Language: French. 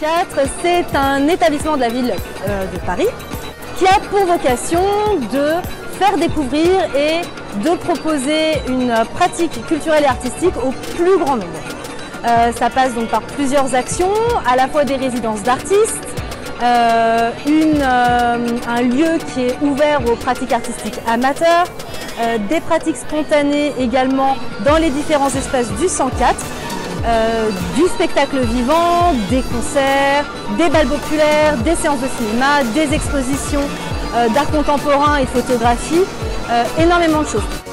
104, c'est un établissement de la ville euh, de Paris qui a pour vocation de faire découvrir et de proposer une pratique culturelle et artistique au plus grand nombre. Euh, ça passe donc par plusieurs actions, à la fois des résidences d'artistes, euh, un lieu qui est ouvert aux pratiques artistiques amateurs, des pratiques spontanées également dans les différents espaces du 104, euh, du spectacle vivant, des concerts, des balles populaires, des séances de cinéma, des expositions euh, d'art contemporain et photographie, euh, énormément de choses.